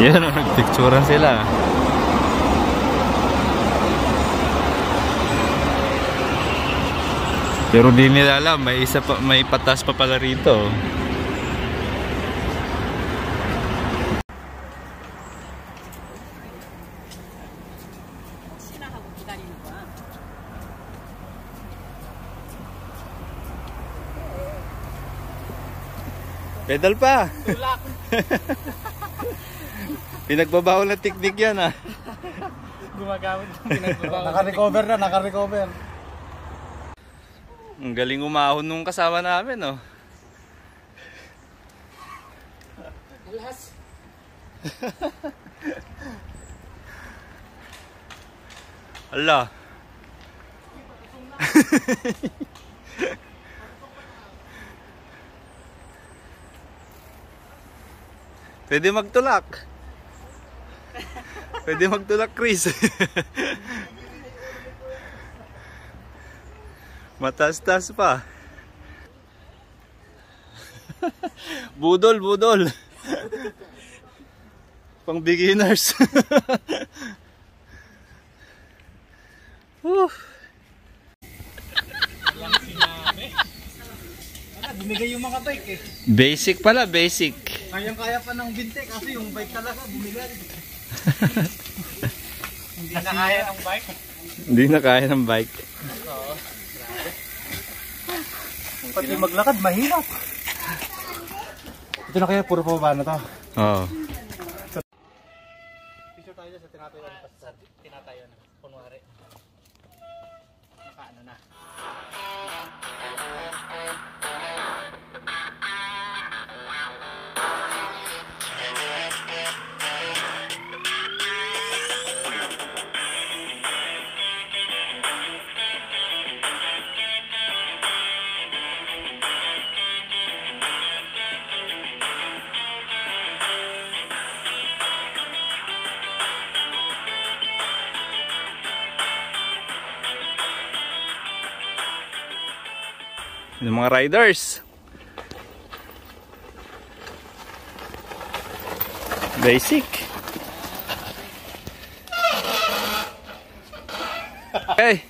Yan, nagpicturean sila. Pero di nila alam, may isa pa, may patas pa pala rito. Pedal pa! Tulak. Pinagbabawal na teknik yan ah. Gumagamit ng pinagbabago. Naka-recover na, naka-recover. Ang galing umahon nung kasama namin oh. Alas. Ala. Pwede magtulak. Pwede magtulak, Chris. Matas-tas pa. budol, budol. Pang beginners. Wala, bumigay yung mga bike eh. Basic pala, basic. Kayang-kaya pa ng binte kasi yung bike talaga bumigay. Hindi na kaya ng bike. Hindi na kaya ng bike. Pati maglakad, mahirap. Ito na kaya, puro pababa na to. Oo. Picture tayo sa tinatayo Sa tinatayo na. Kunwari. Nakaano na. Yung mga riders. Basic. Okay.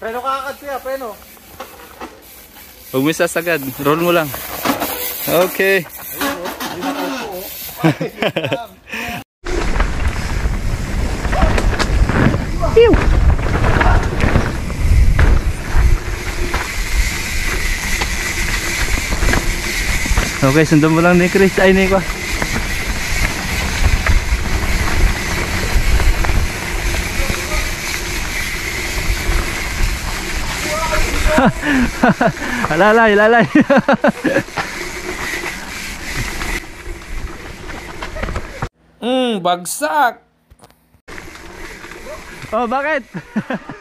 Preno kakakad kuya, preno. Huwag mo sasagad. Roll mo lang. Okay. Okay, sundan mo lang ni Chris. Ay, ni ko. Alalay, alalay. Hmm, bagsak. oh, bakit?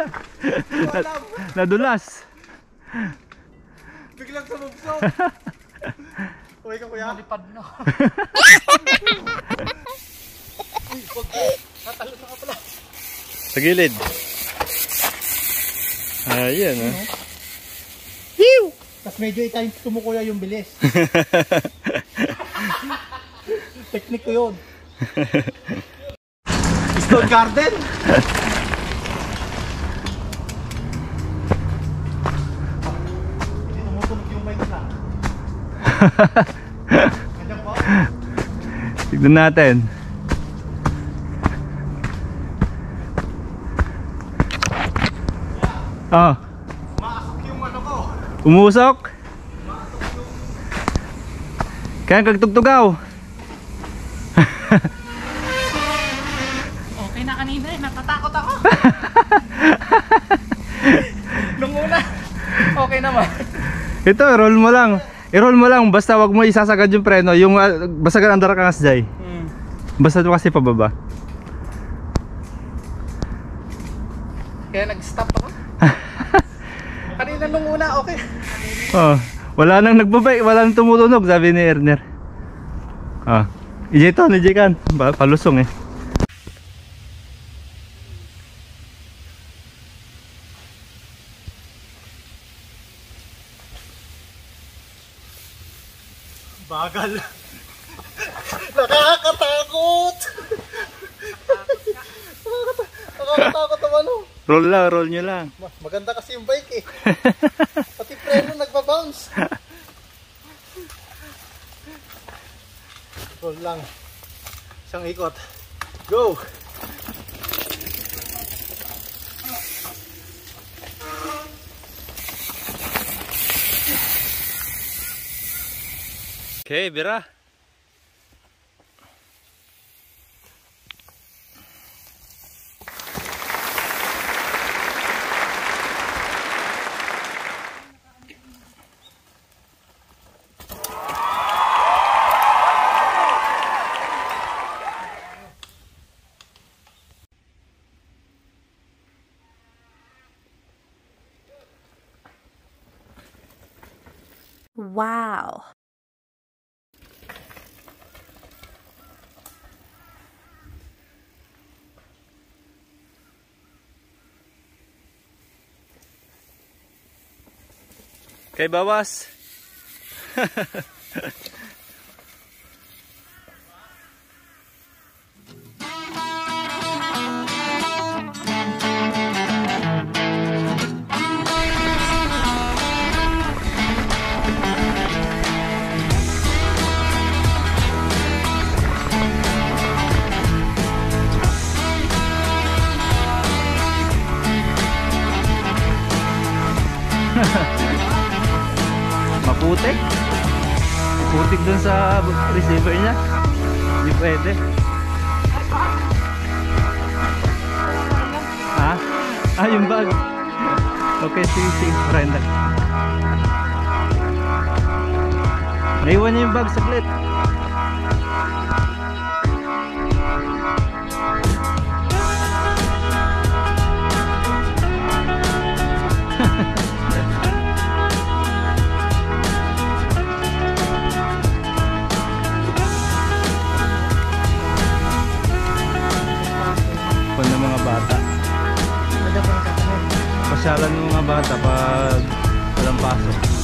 Na- Nadulas. Biglang sumubsog. Uy ka kuya. Lipad na. Sa gilid. Ayan, ah. Tapos medyo itayin tumukuya yung bilis. Teknik ko yun. Stone Garden? Tignan natin. Ah, Maasok yung ano ko. umusok. Kaya kagtugtugaw. Okay na kanina eh. Natatakot ako. Nung una. Okay naman. Ito, roll mo lang. I-roll mo lang, basta wag mo isasagad yung preno. Yung uh, basagan andar ka Jay. Hmm. Basta ito kasi pababa. Kaya nag-stop ako. kanina nung una okay. Oh, wala nang nagbabay, wala nang tumutunog, sabi ni Erner. Ah, ije to, ni Jekan. Ba, palusong eh. Bagal. Nakaka Nakakatakot! Nakakatakot naman oh. Roll lang, roll nyo lang. Ma- Maganda kasi yung bike eh. Pati preno nagbabounce. Roll lang. Isang ikot. Go! Okay, Bira. Okay, bawas. Maputik. Maputik dun sa receiver niya. Hindi pwede. Ha? Ah, yung bag. Okay, sige, sige. Brenda. Naiwan niya yung bag saglit. Pasyalan ng mga bata pag walang pasok.